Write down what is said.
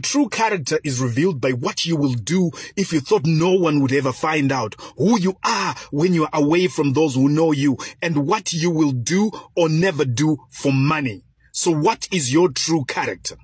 True character is revealed by what you will do if you thought no one would ever find out who you are when you are away from those who know you and what you will do or never do for money. So what is your true character?